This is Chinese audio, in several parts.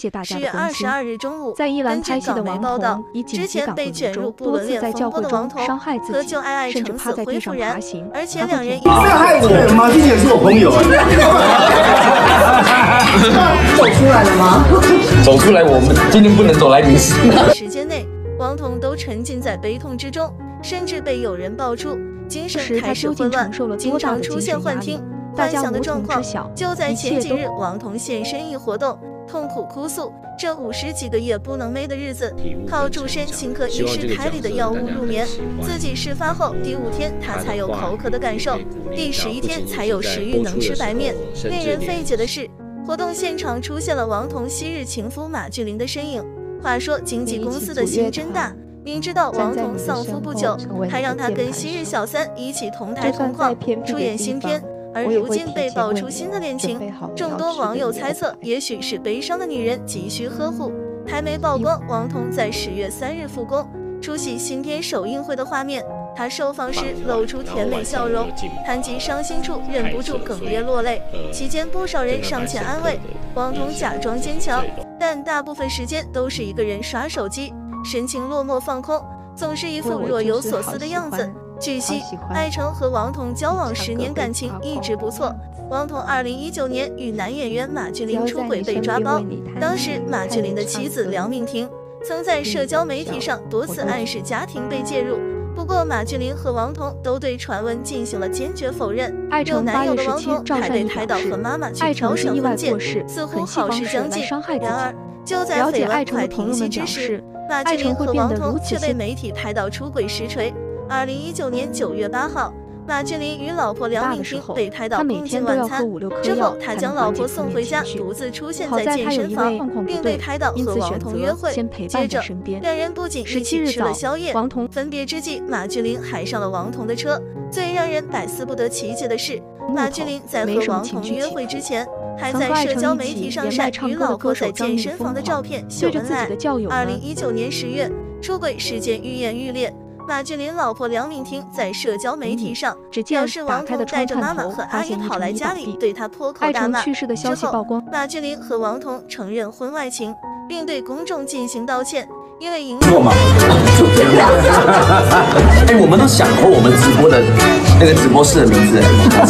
谢大家十月二十二日中午，在伊兰拍戏的王报道彤，以紧之前急赶回被卷入州，多不伦恋次在教风波会中的王彤伤害自己和旧爱爱，甚至趴在地上爬行，而且两人一这害人，马丁也是我朋友 走出来了吗？走出来，我们今天不能走来宾室。时间内，王彤都沉浸在悲痛之中，甚至被有人爆出精神开始混乱承受了，经多大的常出现幻听、大家幻想的无状况从知晓。就在前几日，王彤现身一活动，痛苦哭诉这五十几个月不能寐的日子，靠注射新科医师开立的药物入眠，自己事发后第五天他才有口渴的感受，第十一天才有食欲能吃白面。令人费解的是，活动现场出现了王彤昔日情夫马俊麟的身影。话说，经纪公司的心真大，明知道王彤丧夫不久，还让他跟昔日小三一起同台同框，出演新片。而如今被爆出新的恋情，众多网友猜测，也许是悲伤的女人急需呵护。还没曝光王彤在十月三日复工出席新片首映会的画面，她受访时露出甜美笑容，谈及伤心处忍不住哽咽落泪。期间不少人上前安慰，王彤假装坚强，但大部分时间都是一个人刷手机，神情落寞放空，总是一副若有所思的样子。据悉，艾诚和王彤交往十年，感情一直不错。王彤二零一九年与男演员马俊麟出轨被抓包，当时马俊麟的妻子梁敏婷曾在社交媒体上多次暗示家庭被介入。不过，马俊麟和王彤都对传闻进行了坚决否认。艾有男友的王彤还被拍到和妈妈，去艾挑诚是意外选婚戒过世，似乎好事将近。然而。，就在绯闻快平息之时示，，马艾俊麟和王彤却被媒体拍到出轨实锤。二零一九年九月八号，马俊麟与老婆梁敏婷大的时候被拍到共进晚餐之后，他将老婆送回家，独自出现在健身房并被对拍到和王彤约会。接着。两人不仅一起吃了宵夜，王彤分别之际，马俊麟还上了王彤的车。最让人百思不得其解的是，马俊麟在和王彤约会之前，还在社交媒体上晒与老婆在健身房的照片秀恩爱二零一九年十月，出轨事件愈演愈烈。马俊林老婆梁敏婷在社交媒体上只表示王彤带着妈妈和阿姨跑来家。里对她破口大骂。去世的消息之后曝光，马俊林和王彤承认婚外情，并对公众进行道歉，因为影错吗？哎，我们都想过我们直播的那个直播室的名字，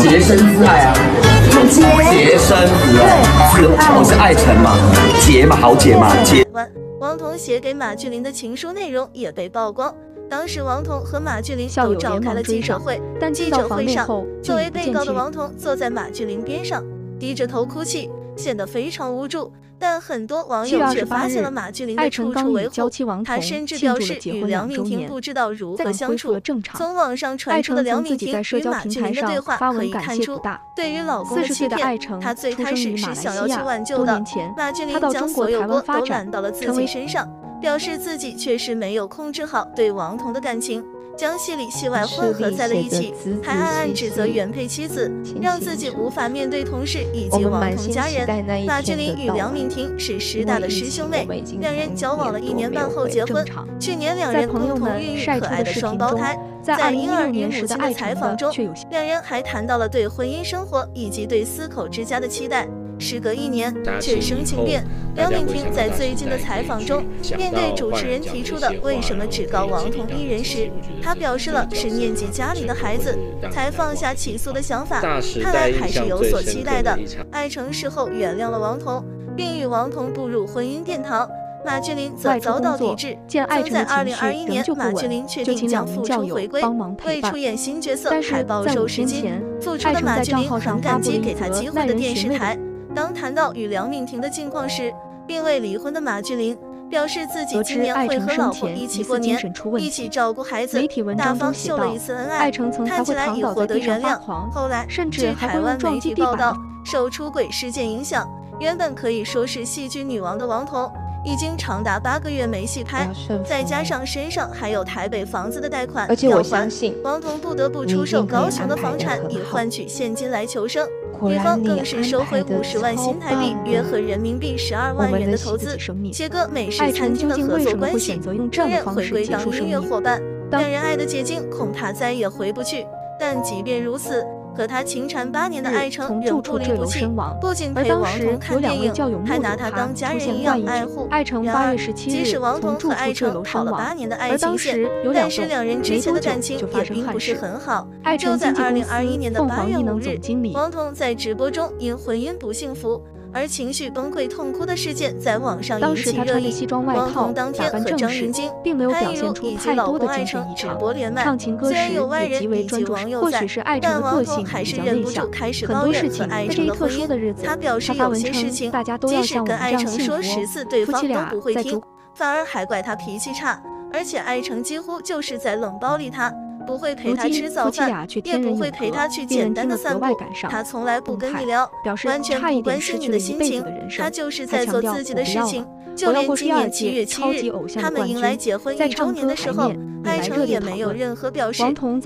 洁身自爱啊，洁身自爱，是我是爱晨嘛，洁嘛，豪杰嘛，洁。完，王彤写给马俊麟的情书内容也被曝光。当时王彤和马俊麟校友都召开了记者会，但记者会上，作为被告的王彤坐在马俊麟边上，低着头哭泣，显得非常无助。但很多网7月28友却发现了马俊麟的处处维护他彤甚至表示与梁敏婷不知道如何相处。从网上传出的梁敏婷与马俊平台上麟的对话可以看出。对于老公的的欺骗，她最开始是想要去挽，救的马俊麟他到将所有锅都揽到了自己身上，表示自己确实没有控制好对王彤的感情，将戏里戏外混合在了一起，还暗暗指责原配妻子，让自己无法面对同事以及王彤家人。马俊麟与梁敏婷是师大的师兄妹，两人交往了一年半后结婚。去年两人共同孕育可爱的双胞胎。在在婴儿与母亲的采访中两人还谈到了对婚姻生活以及对四口之家的期待。时隔一年，却声情变。梁敏婷在最近的采访中，面对主持人提出的为什么只告王彤一人时，她表示了是念及家里的孩子，才放下起诉的想法。看来还是有所期待的。艾诚事后原谅了王彤，并与王彤步入婚姻殿堂。马俊麟则遭到抵制。见艾曾在诚的情2021绪年仍旧不马俊麟稳，确定将就请两名复教友出回归帮忙陪伴为出。演新角色但是还饱在五天受时间。前，复出的艾诚在马俊麟账号上很感激发布了一则给他机会耐人的电视寻味的台。当谈到与梁敏婷的近况时，并未离婚的马俊麟表示自己今年会和老婆一起过年，一起。照顾孩子媒，体文大章中写方秀了一，次恩爱看起会躺来已获倒在地上得原谅。发狂，后来，甚至据还会用台湾媒撞击地体报道。，受出轨事件影响，原本可以说是戏剧女王的王彤，已经长达八个月没戏拍，再加上身上还有台北房子的贷款而且我要还，相信，王彤不得不出售高雄的房产，以换取现金来求生。果然女方更是收回五十万新台币，约合人民币十二万元的投资。切割美式餐厅的合作关系什么会选，择用这承认样的方式回归当音？乐伙伴。当两人爱的结晶，恐怕再也回不去。但即便如此，和他情缠八年的艾诚仍不离不弃，不仅陪王彤看电影，还拿他当家人一样爱护。然而，即使王彤和艾诚跑了八年的爱情线，但是两人之前的感情也并不是很好。就在二零二一年的八月五日，王彤在直播中因婚姻不幸福。而情绪崩溃痛哭的事件在网上引起热议。王彤当天和张芸京、潘一茹以及老公艾诚直播连麦，虽然有外人以及网友在，但王彤还是忍不住开始抱怨和艾诚的婚姻。他表示有些事情，即使跟艾诚说十次，对方都不会听，反而还怪他脾气差，而且艾诚几乎就是在冷暴力他。不会陪他吃早饭，也不会陪他去简单的散步。他从来不跟你聊，完全不关心你的心情。他就是在做自己的事情。就连今年七月七日，他们迎来结婚一周年的时候，艾诚也没有任何表示，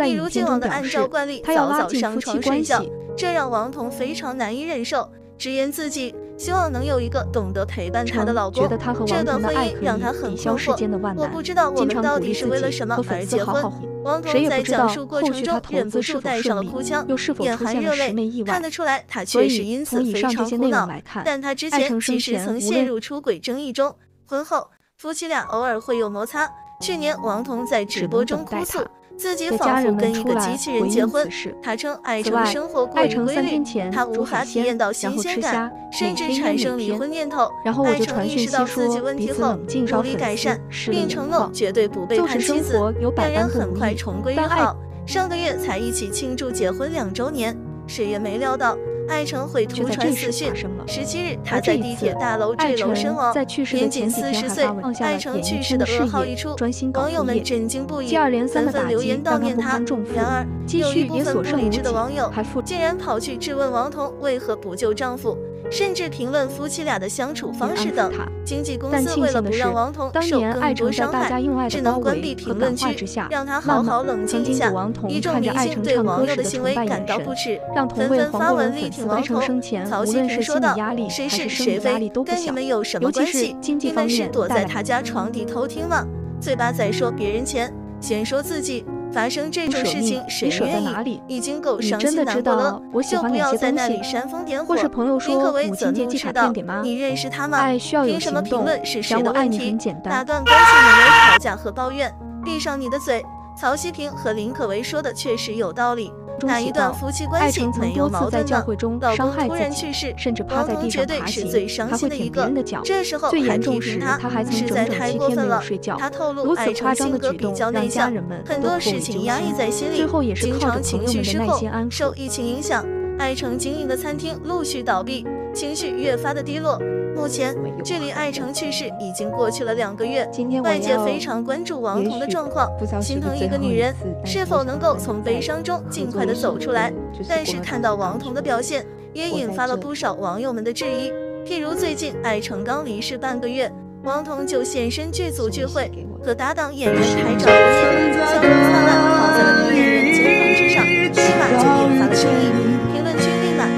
一如既往的按照惯例早早上床睡觉，这让王彤非常难以忍受，直言自己。希望能有一个懂得陪伴她的老公。这段婚姻让她很困惑。我不知道我们到底是为了什么而结婚。王彤在讲述过程中忍不住带上了哭腔，眼含热泪。看得出来，她确实因此非常苦恼。但她之前其实曾陷入出轨争议中。婚后，夫妻俩偶尔会有摩擦。去年，王彤在直播中哭诉。自己仿佛跟一个机器人结婚。他称爱城生活过于规律，他无法体验到新鲜感，甚至产生离婚念头。爱成意识到自己问题后，努力改善，并承诺绝对不背叛妻子。两人很快重归于好，上个月才一起庆祝结婚两周年。谁也没料到。艾诚会图传死讯，十七日他在地铁大楼坠楼身亡，年仅四十岁。艾诚去世的噩耗一出，网友们震惊不已，纷纷留言悼念他。然而，有一部分不理智的网友竟然跑去质问王彤为何不救丈夫。甚至评论夫妻俩的相处方式等。经纪公司为了不让王彤受更多伤害，只能关闭评论区，让他好好冷静一下。一众明星对网友的行为感到不耻，纷纷发文力挺王彤。曹曦平说道：“谁是谁非，跟你们有什么关系？你们是躲在他家床底偷听吗？嘴巴在说别人前，先说自己。”发生这种事情谁愿意？已经够伤心难过了，就不要在那里煽风点火。林可唯则怒斥道：“你认识他吗？凭什么评论是谁的问题？打断关系里面吵架和抱怨，闭上你的嘴。”曹希平和林可唯说的确实有道理。哪一段夫妻关系没有矛盾呢？老公突然去世，王彤绝对是最伤心的一个。这时候还批评他，实在太过分了。他透露，爱成性格比较内向，很多事情压抑在心里，经常情绪失控。受疫情影响，爱城经营的餐厅陆续倒闭，情绪越发的低落。目前，距离艾诚去世已经过去了两个月，外界非常关注王彤的状况，心疼一个女人是否能够从悲伤中尽快的走出来。但是看到王彤的表现，也引发了不少网友们的质疑。譬如最近艾诚刚离世半个月，王彤就现身剧组聚会，和搭档演员拍照留念，笑容灿烂靠在了女演员肩膀之上，立马就引发了争议，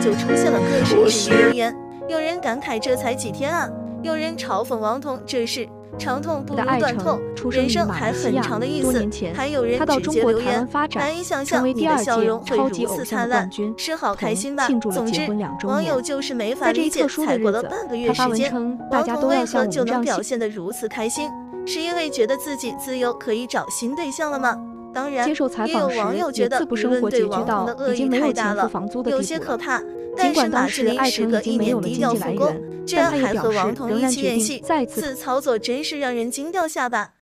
就出现了各式质疑留言。有人感慨这才几天啊，有人嘲讽王彤这是长痛不如短痛，人生还很长的意思。还有人直接留言，难以想象你的笑容会如此灿烂，是好开心吧？总之，网友就是没法理解，才过了半个月时间，王彤为何就能表现得如此开心？是因为觉得自己自由可以找新对象了吗？当然，也有网友觉得舆论对王彤的恶意太大了，有些可怕。但是马志林时隔一年低调复工，居然还和王彤一起演戏，此操作真是让人惊掉下巴。